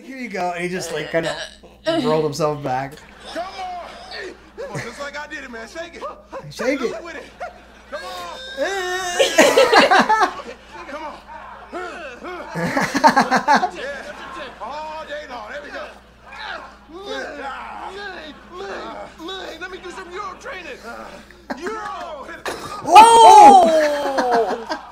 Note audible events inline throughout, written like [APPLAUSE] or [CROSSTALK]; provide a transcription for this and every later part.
Like, here you go. And he just like kind of rolled himself back. Come on. Come on, just like I did it, man. Shake it. Shake it. With it. Come on. Come on. yeah. All day long. There we go. Mate, mate, mate, let me do some Euro training. Euro. [LAUGHS]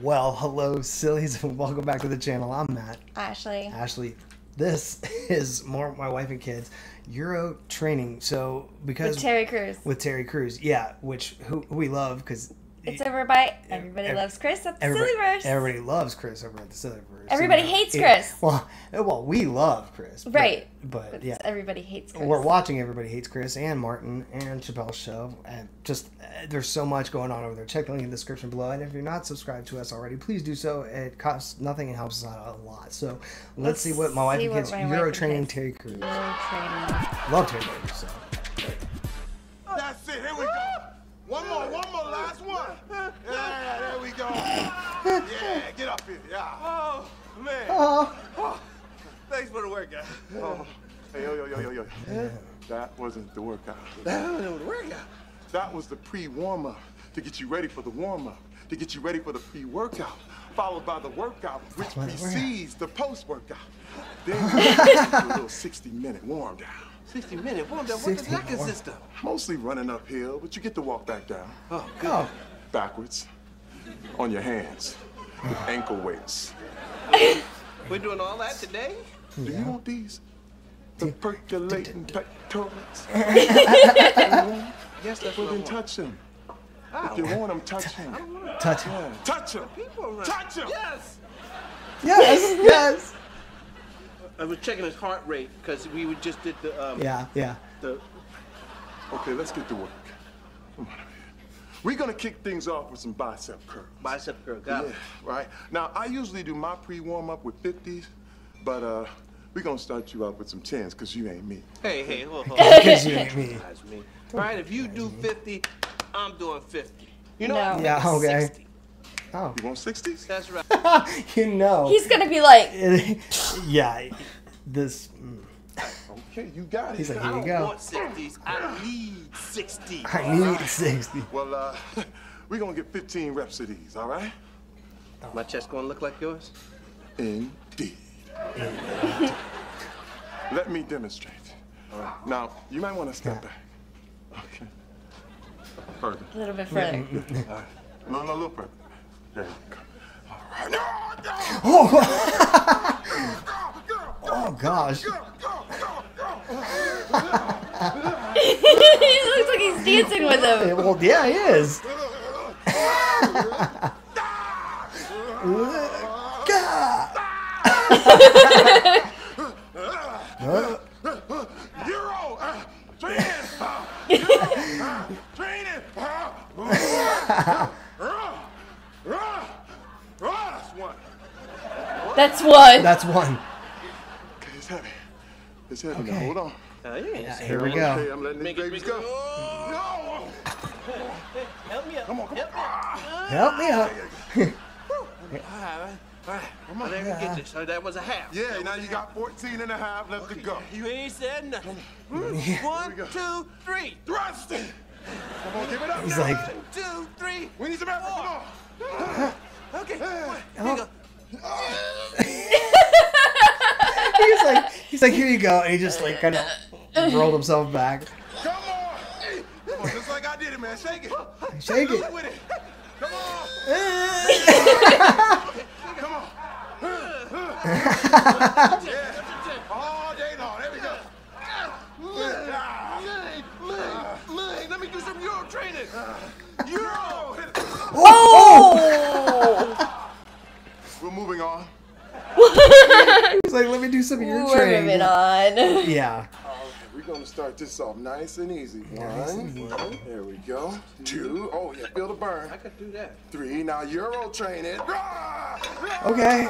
Well, hello, sillies, and [LAUGHS] welcome back to the channel. I'm Matt. Ashley. Ashley, this [LAUGHS] is more my wife and kids Euro training. So because With Terry Crews. with Terry Crews, yeah, which who, who we love because It's over by Everybody ev- Loves Chris at the everybody, SillieVerse. everybody loves Chris over at the SillieVerse. Everybody you know. hates Yeah, Chris. Well, well, we love Chris, but- Right. But, But yeah, Everybody hates Chris. we're watching Everybody Hates Chris and Martin and Chappelle's show, and just uh, there's so much going on over there. Check the link in the description below, and if you're not subscribed to us already, please do so. It costs nothing and helps us out a lot. So let's, Let's see what my wife see and what kids my wife Euro training Terry Crews. Euro training. Love Terry Crews. So. Yeah. Yeah. Oh, man. Oh, [LAUGHS] [LAUGHS] Thanks for the workout. Oh. Hey, yo, yo, yo, yo, yo. That wasn't the workout. That wasn't the workout. That was the pre-warm up to get you ready for the warm up, to get you ready for the pre-workout, followed by the workout, which why the workout. precedes the post-workout. [LAUGHS] Then you do a little 60-minute warm down. 60 minute warm down. What does 60 that consist of? Mostly running uphill, but you get to walk back down, Oh, good. oh, backwards, on your hands, ankle weights. [LAUGHS] We're doing all that today? Do you want these? The percolating [LAUGHS] pectorals? Yes, that's Well, what I then want. touch them. If you want them, touch them. touch it. Yeah, touch them. Touch them. Yes. Yes, [LAUGHS] yes. I was checking his heart rate because we would just did the um Yeah, yeah. the Okay, let's get to work. Come on over here. We're gonna kick things off with some bicep curls. bicep curl. Got Yeah, it. right. Now I usually do my pre-warm up with 50s, but uh, we're gonna start you out with some 10s because you ain't me. Hey, hey, hold, hold [LAUGHS] on. Because you ain't me. That's me. All right, if you do 50, I'm doing 50. You know, No. I'm Yeah, making okay. 60. Oh, You want 60s? That's right. [LAUGHS] you know. He's gonna be like, [LAUGHS] yeah, this. mm, Okay, you got it. He's like, I here you don't go. want 60s. I need 60. I need 60. Well, uh, we're gonna get 15 reps of these, all right? My chest gonna look like yours? Indeed. Let me demonstrate. Now, you might want to step back. Okay. Further. a little bit further. All right. No, no, a little further. There you go. All right. No, no. Oh gosh. He looks like he's dancing with him. Well, yeah, he is. God. Euro. Uh, training. Uh, training. That's one. That's one. That's one. Okay, it's heavy. It's heavy now. Okay. Hold on. Uh, yeah. Here we Okay, go. I'm letting these babies bigger. go. Oh, No. [LAUGHS] help me up. Come on, come on. Ah. Help me up. [LAUGHS] All right, all right. Come on, let me get this. So that was a half. Yeah, That now you a half. got 14 and a half left to go. You ain't said nothing. Yeah. One, we go. Thrust. Come on, give it up. He's now. like, One, two, three. we need some effort. Come on. Okay. Here Oh. you go. He's like, here you go, and he just like kind of [LAUGHS] rolled himself back. Come on. Come on, just like I did it, man. Shake it. Shake it. With it. Come on. [LAUGHS] Come on. [LAUGHS] yeah. All day long. There we go. Mate, mate, mate, let me do some Euro training. Euro. Oh! We're moving on. He's like, let me do some of your We're training. moving on. [LAUGHS] Yeah. We're gonna start this off nice and easy. Nice One. and easy. There we go. Two. Oh yeah, feel the burn. I could do that. Three. Now Euro training. Okay.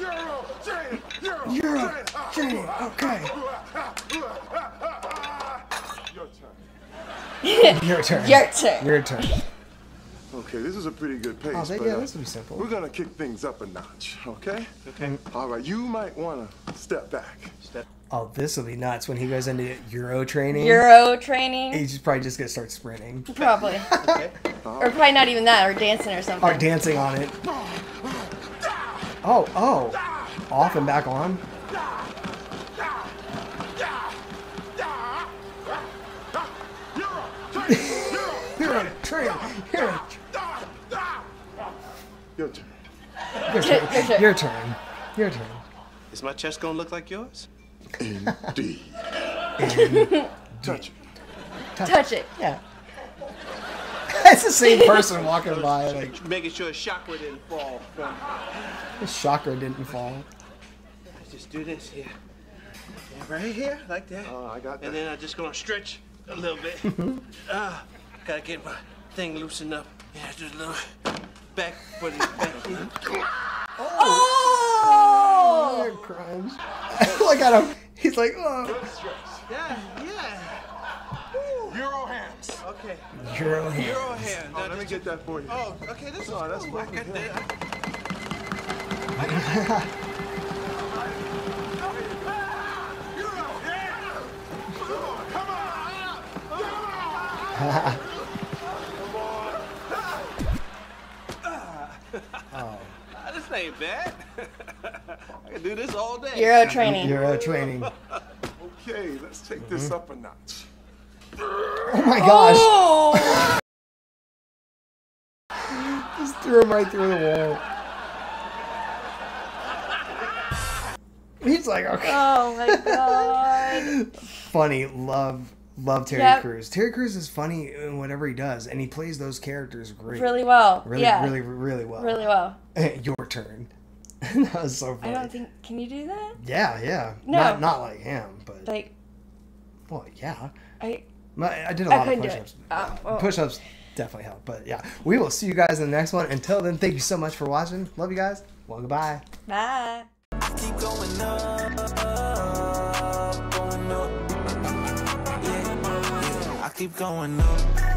Euro training. Euro, Euro training. ah, Okay. Your turn. Your turn. [LAUGHS] Your turn. Your turn. Okay. Okay, this is a pretty good pace. Oh, they- but, yeah, uh, this will be simple. We're gonna kick things up a notch, okay? Okay. All right, you might wanna step back. Step. Oh, this will be nuts when he goes into Euro training. Euro training. He's probably just gonna start sprinting Probably. [LAUGHS] Okay. or probably not even that, or dancing or something. or dancing on it. Oh, oh, off and back on. Euro train. Euro. Your turn. Your turn. Your turn. Your turn. Is my chest gonna look like yours? Indeed. Touch it. Touch it. Yeah. [LAUGHS] It's the same [LAUGHS] person walking by. Like Making sure chakra didn't fall from. the chakra didn't fall. I Just do this here. Yeah, right here, like that. Oh, I got that. And then I'm just gonna stretch a little bit. [LAUGHS] Ah, gotta get my thing loosened up. Yeah, just a little back for the back here. Oh! You're crunch. [LAUGHS] Look at him. He's like, oh. Yeah, yeah. Ooh. Euro hands. Okay. Euro hand. Euro hand. Oh, let me get that for you. Oh, okay, this oh, is Oh, that's cool. I fucking got good. that. [LAUGHS] Ah, [LAUGHS] This ain't bad. [LAUGHS] I can do this all day. Euro training. Euro training. [LAUGHS] Okay, let's take this mm-hmm. up a notch. Oh my gosh. Oh! [LAUGHS] Just threw him right through the wall. He's like, okay. oh my god. Funny, love, love Terry Yep. Crews. Terry Crews is funny in whatever he does, and he plays those characters great. Really well. really, yeah. really, really well. Really well. [LAUGHS] Your turn. [LAUGHS] that was so I don't think. Can you do that? Yeah, yeah. No. Not, not like him, but Like, well, yeah. I. My- I did a I lot of couldn't push-ups. Uh, oh. Push-ups definitely help, but yeah. We will see you guys in the next one. Until then, thank you so much for watching. Love you guys. Well, goodbye. Bye. Keep going up.